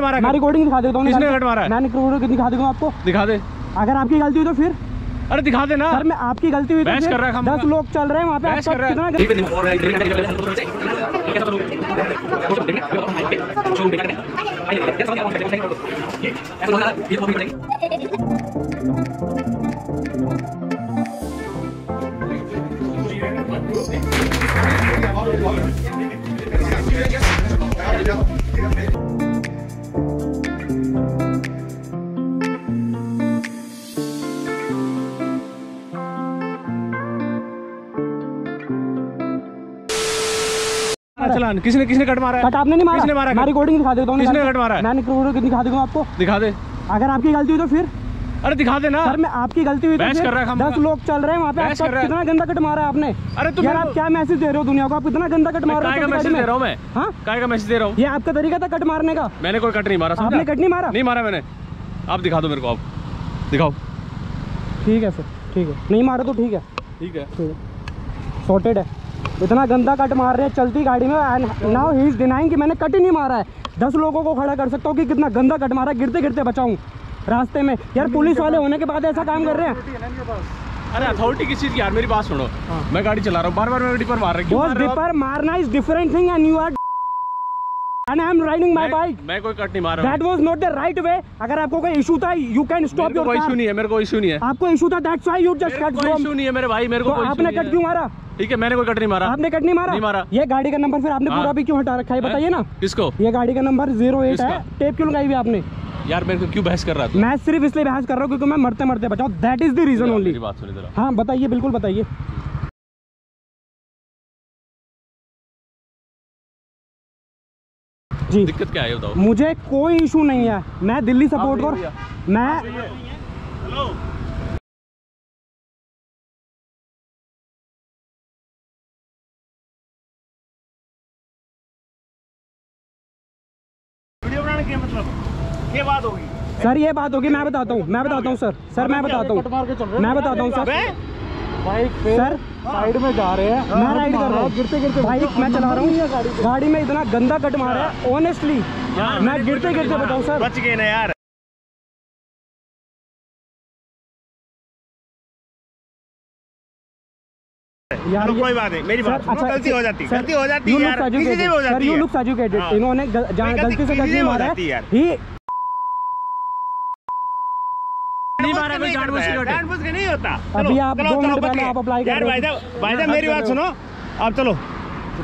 मारा मैं रिकॉर्डिंग दिखा देता हूँ किसने कट मारा है? मैं रिकॉर्डिंग दिखा दूँगा आपको दिखा दे अगर आपकी गलती हुई तो फिर अरे दिखा दे ना सर मैं आपकी गलती हुई तो कर रहा है। दस लोग चल रहे हैं वहाँ पे आपका है। कितना चलान किसने किसने कट मारा है? कट आपने नहीं मारा। किसने मारा मैं रिकॉर्डिंग दिखा देता हूँ किसने कट मारा है? मैं रिकॉर्डिंग दिखा दूँगा आपको। दिखा दे। अगर आपकी गलती हुई तो फिर। अरे दिखा दे ना। सर मैं आपकी गलती हुई तो कर रहा दस लोग चल रहे हैं वहाँ पे। आपका कर कितना गंदा कट मारा है आपने। अरे तुम यार आप क्या मैसेज दे रहे हो दुनिया को? आप इतना गंदा कट मार रहे हो मैसेज दे रहा हूँ मैं? हाँ? काय का मैसेज दे रहा हूँ? ये आपका तरीका था कट मारने का। मैंने कोई कट नहीं मारा आपने कट नहीं मारा? नहीं मारा मैंने। आप दिखा दो मेरे को आप। दिखाओ। ठीक है सर ठीक है। नहीं मारा तो ठीक है। ठीक है। ठीक है। सॉर्टेड है। इतना गंदा कट मार रहे हैं चलती गाड़ी में and now he is denying कि मैंने कट ही नहीं मारा है। दस लोगों को खड़ा कर सकता हूँ कि कितना गंदा कट मारा है, गिरते गिरते बचाऊँ रास्ते में। यार पुलिस वाले होने के बाद ऐसा काम कर रहे हैं। अरे अथॉरिटी किस चीज़ की यार मेरी बात सुनो। हाँ। मैं गाड़ी चला रहा हूँ बार बार मैं डिपर मार रहा हूँ। हो? डिपर मारना is different thing and you are and I am riding my bike मैं कोई कट नहीं मार रहा that was not the right way अगर आपको कोई इशू था यू कैन स्टॉप योर कोई इशू नहीं है मेरे को इशू नहीं है। आपको इशू था that's why you just cut कोई इशू नहीं है मेरे भाई मेरे को तो कोई आपने कट क्यों मारा? ठीक है मैंने कोई कट नहीं मारा। आपने कट नहीं मारा? नहीं मारा। ये गाड़ी का नंबर फिर आपने हाँ। पूरा भी क्यों हटा रखा है बताइए ना। किसको? ये गाड़ी का नंबर ज़ीरो एट है। टेप क्यों लगाई हुई आपने? यार मेरे को क्यों बहस कर रहा था मैं सिर्फ़ इसलिए बहस कर रहा हूँ क्योंकि मैं मरते मरते बचाऊँ that is the reason only हाँ बताइए बिल्कुल बताइए। जी। दिक्कत क्या है बताओ। मुझे कोई इशू नहीं है। मैं दिल्ली सपोर्ट कर मैं मतलब? ये बात होगी। सर ये बात होगी मैं बताता हूँ मैं बताता हूँ सर सर मैं बताता हूँ मैं बताता हूँ सर। बाइक पे सर साइड में जा रहे हैं। मैं राइड कर रहा हूँ। गिरते गिरते बाइक मैं चला रहा हूँ। गाड़ी में इतना गंदा कट मारा है ऑनेस्टली मैं गिरते गिरते बताऊँ सर। बच गए ना यार। यार कोई बात नहीं। मेरी बात अच्छा, गलती हो जाती है गलती हो जाती है यार। किसी से भी हो जाती है। looks educated. हाँ। इन्होंने गल- गलती से हो मारा है। है यार। ही नहीं मारा कोई जानबूझ के जानबूझ के नहीं होता अभी आप चलो, दो मिनट पहले आप apply कर भाई साहब भाई साहब मेरी बात सुनो आप चलो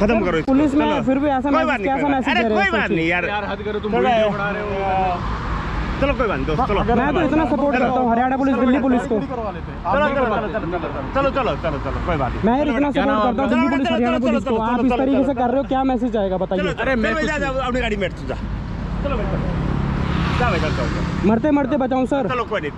खत्म करो पुलिस में चलो। फिर भी ऐसा कोई बात नहीं, कोई बात अरे कोई बात नहीं यार यार हद करो तुम चलो वीडियो बना रहे हो चलो कोई बात दोस्त चलो मैं तो इतना सपोर्ट करता हूँ हरियाणा पुलिस दिल्ली पुलिस को चलो चलो चलो चलो चलो चलो चलो कोई बात नहीं मैं इतना सपोर्ट करता हूँ दिल्ली पुलिस हरियाणा पुलिस को आप इस तरीके से कर रहे हो क्या मैसेज चलो बताइए अरे मैं अपनी गाड़ी में चल। मरते मरते बचाऊं सर चलो कोई नहीं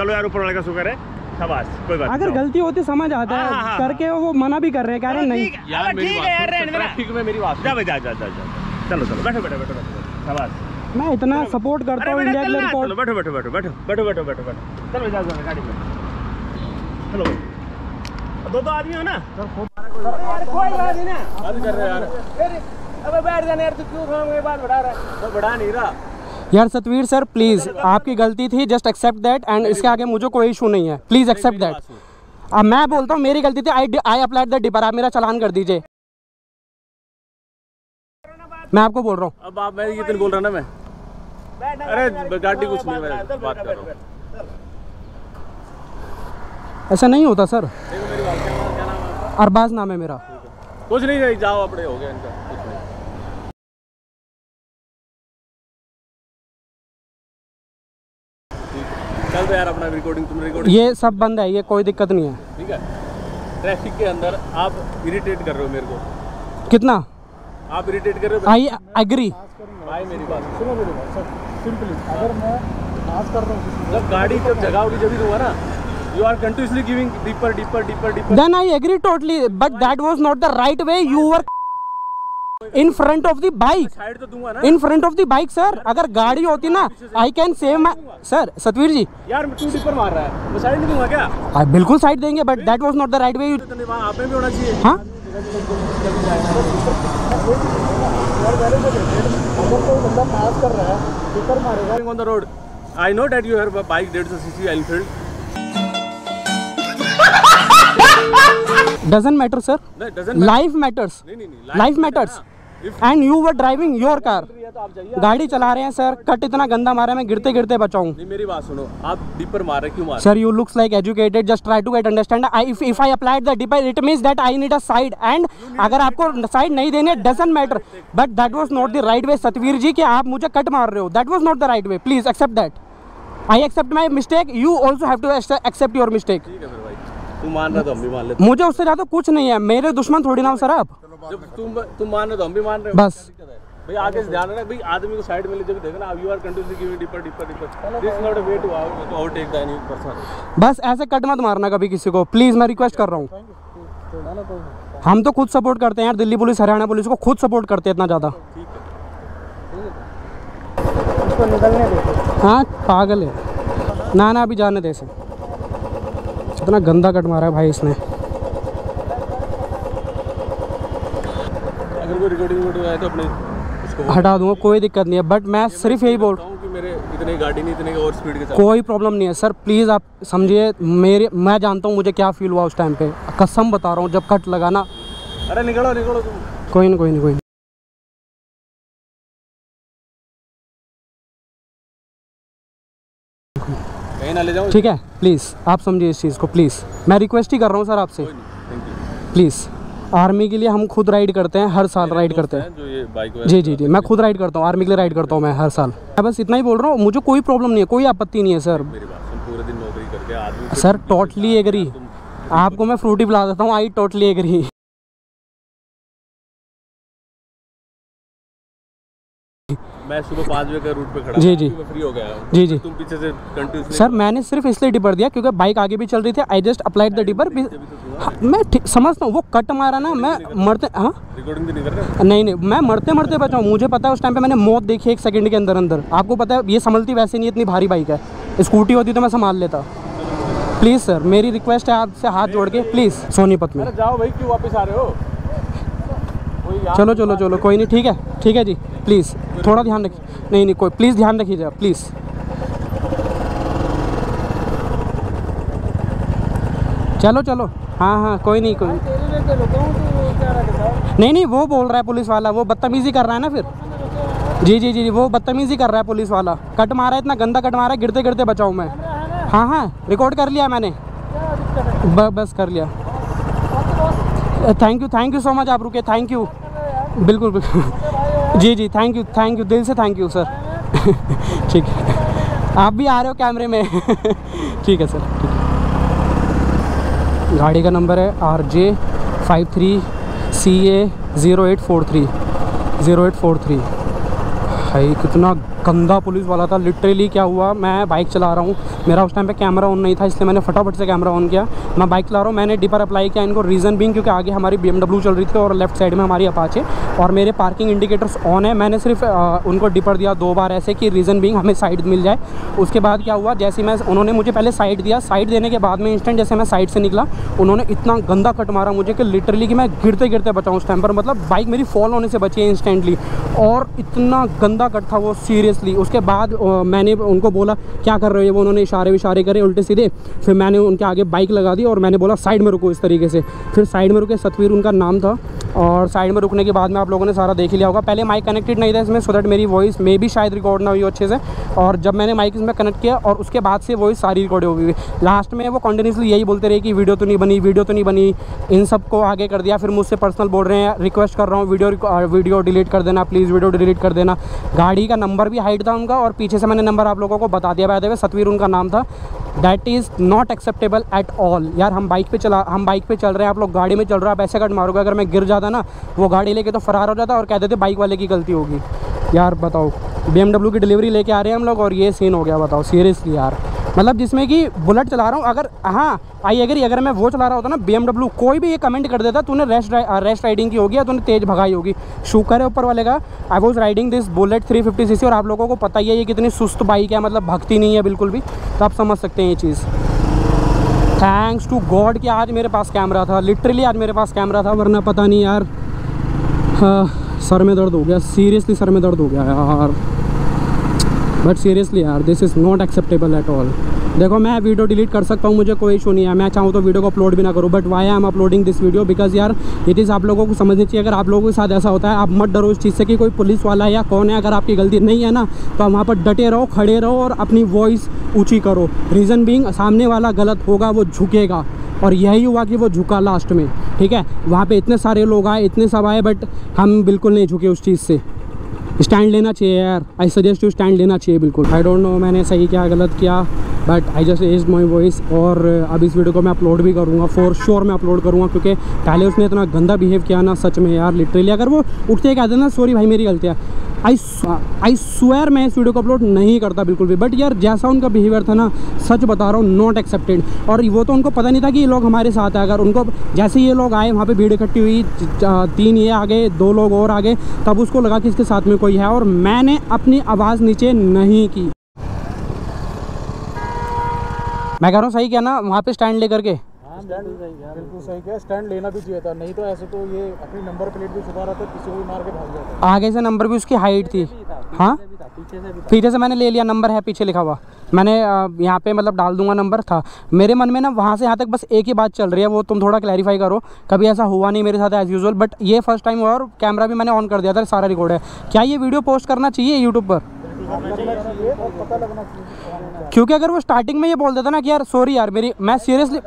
चलो यार ऊपर वाले का शुक्र है। शाबाश कोई बात अगर गलती होती समझ आता हाँ, हाँ, है हाँ। करके वो मना भी कर रहे हैं कह रहे नहीं। ठीक है, यार ठीक है। ट्रैफ़िक में मेरी बात जा जा जा जा चलो चलो बैठो बैठो बैठो बैठो शाबाश। मैं इतना सपोर्ट करता हूँ इंडिया के लिए बैठो बैठो बैठो बैठो बैठो बैठो बैठो बैठो। चलो जा जा गाड़ी में। चलो। दो दो आदमी हो ना? यार कोई बात नहीं ना। कर रहे यार। अरे अबे बैठ जाना यार तू क्यों बात बढ़ा रहा है। मैं बढ़ा नहीं रहा। यार सतवीर सर प्लीज़ आपकी गलती थी जस्ट एक्सेप्ट दैट एंड इसके आगे मुझे कोई इशू नहीं है। प्लीज़ एक्सेप्ट दैट अब मैं बोलता हूँ मेरी गलती थी I I applied the dipper आप मेरा चलान कर दीजिए। मैं आपको बोल रहा हूँ। अब आप मैं ये तो बोल रहा ना मैं? अरे गाड़ी कुछ नहीं मैं बात कर रहा हूँ। ऐसा नहीं होता सर? अरबाज नाम है मेरा। कुछ नहीं जाओ अपने हो गया इनका। चल तो यार अपना रिकॉर्डिंग तुम रिकॉर्डिंग ये सब बंद है ये कोई दिक्कत नहीं है। ठीक है? ट्रैफ़िक के अंदर आप इरिटेट कर रहे हो मेरे को। कितना? आप इरिटेट कर रहे हो? आई एग्री भाई मेरी बात सुनो। मेरी बात सर सिंपली अगर मैं पास कर रहा हूँ जब गाड़ी जब जगह होगी जब ही दूँगा ना you are continuously giving dipper dipper dipper dipper then i agree totally but that was not the right way you were in front of the bike in front of the bike sir अगर गाड़ी होती ना I can save my sir Satveer ji यार टू मार रहा है। नहीं क्या? आ, बिल्कुल साइड देंगे but that was not the right way आप हाँ? On I know that you bike matter sir life matters life matters and you were driving your car गाड़ी चला रहे हैं सर कट इतना गंदा मारा मैं गिरते गिरते बचाऊं। मेरी बात सुनो। आप डीपर मार क्यों मार sir you looks like educated just try to get understand if I applied the dipper it means that I need a side and अगर आपको साइड नहीं देने doesn't matter but that was not the right way Satvir ji कि आप मुझे cut मार रहे हो. That was not the right way please accept that I accept my mistake you also have to accept your mistake ठीक है भाई। तू मान रहा तो हम भी मान लेते मुझे उससे ज़्यादा कुछ नहीं है। मेरे दुश्मन थोड़ी ना हो सर आप। जब तुम तुम मान रहे हो तो हम भी मान रहे हो। बस। भाई आगे से ध्यान रखना भाई आदमी को साइड में ले जब देखो ना you are continuously giving dipper dipper dipper this not a way to overtake the any person बस ऐसे कट मत मारना कभी किसी को। प्लीज़ मैं रिक्वेस्ट कर रहा हूँ। हम तो खुद सपोर्ट करते हैं यार दिल्ली पुलिस हरियाणा पुलिस को खुद सपोर्ट करते हैं इतना ज़्यादा। ठीक है। निकलने दे। हाँ पागल है। ना ना अभी जाने दे इसे। इतना गंदा कट मारा है भाई इसने। अगर कोई रिकॉर्डिंग आए तो अपने। उसको हटा दूँगा कोई दिक्कत नहीं है बट मैं सिर्फ़ यही बोल बताऊँ कि मेरे इतने गाड़ी नहीं इतने ओवर स्पीड के साथ। कोई प्रॉब्लम नहीं है सर प्लीज़ आप समझिए मेरे मैं जानता हूँ मुझे क्या फील हुआ उस टाइम पे। कसम बता रहा हूँ जब कट लगा ना अरे निकलो निकलो तुम। कोई नहीं कोई कोई ना ले जाओ ठीक है प्लीज़ आप समझिए इस चीज़ को प्लीज़ मैं रिक्वेस्ट ही कर रहा हूँ सर आपसे। कोई प्लीज़ आर्मी के लिए हम खुद राइड करते हैं हर साल राइड करते हैं। जो ये बाइक जी जी जी मैं खुद राइड करता हूँ आर्मी के लिए राइड करता हूँ मैं हर साल। मैं बस इतना ही बोल रहा हूँ मुझे कोई प्रॉब्लम नहीं है कोई आपत्ति नहीं है सर पूरे दिन नौकरी करके सर टोटली एग्री आपको मैं फ्रूटी पिला देता हूँ आई टोटली एग्री मैं सुबह पाँच बजे का रूट पे खड़ा जी, जी। फ्री हो गया जी जी। तुम पीछे से कंटिन्यूसली सर मैंने सिर्फ़ इसलिए डिपर दिया क्योंकि बाइक आगे भी चल रही थी I just applied the dipper मैं समझता हूँ वो कट मारा ना मैं मरते हाँ? रिकॉर्डिंग नहीं कर रहे नहीं नहीं मैं मरते मरते बचाऊँ मुझे पता है उस टाइम पे मैंने मौत देखी एक सेकंड के अंदर अंदर। आपको पता है ये संभलती वैसे नहीं इतनी भारी बाइक है। स्कूटी होती तो मैं संभाल लेता। प्लीज़ सर मेरी रिक्वेस्ट है आपसे हाथ जोड़ के प्लीज़ सोनीपत में जाओ भाई क्यों वापस आ रहे हो? चलो चलो चलो कोई नहीं ठीक है ठीक है जी। प्लीज़ थोड़ा ध्यान रखिए। नहीं नहीं कोई प्लीज़ ध्यान रखिएगा प्लीज़। चलो चलो। हाँ हाँ कोई नहीं कोई नहीं नहीं वो बोल रहा है पुलिस वाला वो बदतमीज़ी कर रहा है ना फिर। जी जी जी जी वो बदतमीज़ी कर रहा है पुलिस वाला। कट मारा है इतना गंदा कट मारा है गिरते गिरते बचाऊँ मैं। हाँ हाँ रिकॉर्ड कर लिया मैंने। ब, बस कर लिया। Thank you thank you so much आप रुके थैंक यू। बिल्कुल बिल्कुल। जी जी थैंक यू थैंक यू दिल से थैंक यू सर ठीक है। आप भी आ रहे हो कैमरे में? ठीक है सर ठीक है। गाड़ी का नंबर है R J five three C A zero eight four three zero eight four three भाई, कितना गंदा पुलिस वाला था। लिटरली क्या हुआ मैं बाइक चला रहा हूँ। मेरा उस टाइम पे कैमरा ऑन नहीं था इसलिए मैंने फटाफट से कैमरा ऑन किया। मैं बाइक चला रहा हूँ मैंने डिपर अप्लाई किया। इनको रीज़न बिंग क्योंकि आगे हमारी BMW चल रही थी और लेफ़्ट साइड में हमारी अपाचे और मेरे पार्किंग इंडिकेटर्स ऑन है। मैंने सिर्फ़ अ, उनको डिपर दिया दो बार ऐसे कि रीज़न बिंग हमें साइड मिल जाए। उसके बाद क्या हुआ जैसे मैं उन्होंने मुझे पहले साइड दिया। साइड देने के बाद में इंस्टेंट जैसे मैं साइड से निकला उन्होंने इतना गंदा कट मारा मुझे कि लिटरली कि मैं गिरते गिरते बचाऊँ उस टाइम पर। मतलब बाइक मेरी फॉल होने से बची है इंस्टेंटली और इतना गंदा कट था वो सीरियसली उसके बाद मैंने उनको बोला, क्या कर रहे हो? वो उन्होंने इशारे विशारे करे उल्टे सीधे, फिर मैंने उनके आगे बाइक लगा दी और मैंने बोला, साइड में रुको, इस तरीके से। फिर साइड में रुके, सतवीर उनका नाम था। और साइड में रुकने के बाद में आप लोगों ने सारा देख लिया होगा। पहले माइक कनेक्टेड नहीं था इसमें सो दैट मेरी वॉइस में भी शायद रिकॉर्ड ना हुई अच्छे से। और जब मैंने माइक इसमें कनेक्ट किया और उसके बाद से वॉइस सारी रिकॉर्ड हो गई लास्ट में वो कंटिन्यूसली यही बोलते रहे कि वीडियो तो नहीं बनी वीडियो तो नहीं बनी। इन सबको आगे कर दिया, फिर मुझसे पर्सनल बोल रहे हैं रिक्वेस्ट कर रहा हूँ वीडियो वीडियो डिलीट कर देना प्लीज़ वीडियो डिलीट कर देना। गाड़ी का नंबर भी हाइट था उनका और पीछे से मैंने नंबर आप लोगों को बता दिया बाय द सतवीर उनका नाम था। That is not acceptable at all यार, हम बाइक पे चला, हम बाइक पे चल रहे हैं, आप लोग गाड़ी में चल रहे हो, आप ऐसे कट मारोगे, अगर मैं गिर जाता ना, वो गाड़ी लेके तो फरार हो जाता और कह देते बाइक वाले की गलती होगी। यार, बताओ। BMW की डिलीवरी लेके आ रहे हैं हम लोग और ये सीन हो गया, बताओ। सीरियसली यार। मतलब जिसमें कि बुलेट चला रहा हूँ अगर हाँ आई अगर अगर मैं वो चला रहा होता ना BMW कोई भी ये कमेंट कर देता तूने रेस्ट रेस्ट राइडिंग की होगी या तूने तेज़ भगाई होगी। शुक्र है ऊपर वाले का I was riding this Bullet 350 CC और आप लोगों को पता ही है ये कितनी सुस्त बाइक है मतलब भगती नहीं है बिल्कुल भी। तो आप समझ सकते हैं ये चीज़। थैंक्स टू गॉड कि आज मेरे पास कैमरा था लिटरली आज मेरे पास कैमरा था वरना पता नहीं यार। हाँ, सर में दर्द हो गया सीरियसली सर में दर्द हो गया यार। बट सीरियसली यार this is not acceptable at all देखो, मैं वीडियो डिलीट कर सकता हूँ, मुझे कोई इशू नहीं है। मैं चाहूँ तो वीडियो को अपलोड भी ना करूँ but why I am uploading this video because यार इट इज़ आप लोगों को समझनी चाहिए, अगर आप लोगों के साथ ऐसा होता है, आप मत डरो इस चीज़ से कि कोई पुलिस वाला है या कौन है, अगर आपकी गलती नहीं है ना तो वहाँ पर डटे रहो, खड़े रहो और अपनी वॉइस ऊँची करो। रीज़न बींग सामने वाला गलत होगा, वो झुकेगा। और यही हुआ कि वो झुका लास्ट में, ठीक है? वहाँ पे इतने सारे लोग आए, इतने सब आए बट हम बिल्कुल नहीं झुके उस चीज़ से। स्टैंड लेना चाहिए यार। आई सजेस्ट यू स्टैंड लेना चाहिए बिल्कुल। आई डोंट नो मैंने सही क्या गलत किया but I just age my voice और अब इस वीडियो को मैं अपलोड भी करूँगा फॉर श्योर मैं अपलोड करूँगा, क्योंकि पहले उसने इतना गंदा बिहेव किया ना, सच में यार लिटरली अगर वो उठते कहते ना सॉरी भाई, मेरी गलती है। आई आई स्वेयर मैं इस वीडियो को अपलोड नहीं करता बिल्कुल भी बट यार जैसा उनका बिहेवियर था ना, सच बता रहा हूँ नॉट एक्सेप्टेड और वो तो उनको पता नहीं था कि ये लोग हमारे साथ है। अगर उनको, जैसे ये लोग आए, वहाँ पे भीड़ इकट्ठी हुई तीन ये आ गए दो लोग और आ गए तब उसको लगा कि इसके साथ में कोई है और मैंने अपनी आवाज़ नीचे नहीं की। मैं कह रहा हूँ, सही क्या ना, वहाँ पे स्टैंड लेकर के। बिल्कुल सही क्या स्टैंड लेना भी चाहिए था नहीं तो ऐसे तो ये अपनी नंबर प्लेट भी छुपा रहा था किसी को भी मार के भाग जाता आगे से नंबर भी उसकी हाइट थी। हाँ? पीछे से मैंने ले लिया नंबर है पीछे लिखा हुआ। मैंने यहाँ पे मतलब डाल दूँगा नंबर था। मेरे मन में ना वहाँ से यहाँ तक बस एक ही बात चल रही है वो तुम थोड़ा क्लैरिफाई करो। कभी ऐसा हुआ नहीं मेरे साथ एज़ यूजुअल बट ये फ़र्स्ट टाइम हुआ और कैमरा भी मैंने ऑन कर दिया था सारा रिकॉर्ड है। क्या ये वीडियो पोस्ट करना चाहिए यूट्यूब पर? क्योंकि अगर वो स्टार्टिंग में ये बोल देता ना कि यार सॉरी यार मेरी मैं सीरियसली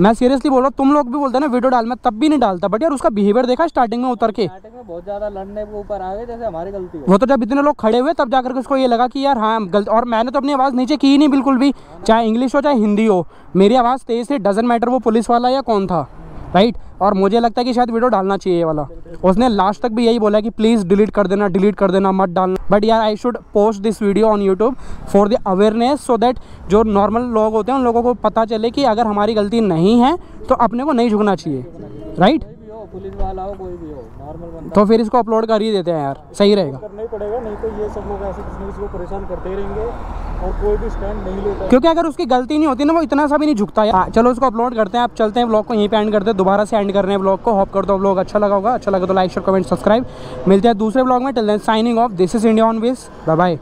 मैं सीरियसली बोल रहा हूँ तुम लोग भी बोलते ना वीडियो डाल मैं तब भी नहीं डालता बट यार उसका बिहेवियर देखा स्टार्टिंग में उतर के? स्टार्टिंग में बहुत ज़्यादा लड़ने के ऊपर आ गए जैसे हमारी गलती हो वो तो जब इतने लोग खड़े हुए तब जाकर के उसको ये लगा कि यार हाँ गलत और मैंने तो अपनी आवाज़ नीचे की ही नहीं बिल्कुल भी चाहे इंग्लिश हो चाहे हिंदी हो मेरी आवाज़ तेज थी डजेंट मैटर वो पुलिस वाला या कौन था। राइट? और मुझे लगता है कि शायद वीडियो डालना चाहिए ये वाला। उसने लास्ट तक भी यही बोला कि प्लीज़ डिलीट कर देना डिलीट कर देना, मत डालना। बट यार I should post this video on YouTube for the awareness so that जो नॉर्मल लोग होते हैं, उन लोगों को पता चले कि अगर हमारी गलती नहीं है तो अपने को नहीं झुकना चाहिए। राइट पुलिस वाला हो कोई भी हो नॉर्मल बंदा। तो फिर इसको अपलोड कर ही देते हैं यार सही रहेगा। करना ही पड़ेगा नहीं तो ये सब लोग ऐसे किसी को परेशान करते रहेंगे और कोई भी स्टैंड नहीं लेता। क्योंकि अगर उसकी गलती नहीं होती ना वो इतना सा भी नहीं झुकता यार। चलो उसको अपलोड करते हैं आप चलते हैं ब्लॉग को यहीं पे एंड करते हैं। दोबारा से एंड कर रहे हैं ब्लॉग को होप कर दो ब्लॉग अच्छा लगा होगा। अच्छा लगा तो लाइक शेयर कमेंट सब्सक्राइब मिलते हैं दूसरे ब्लॉग में। Till then signing off this is India on wheels bye bye